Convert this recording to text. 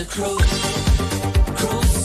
a crow, crow.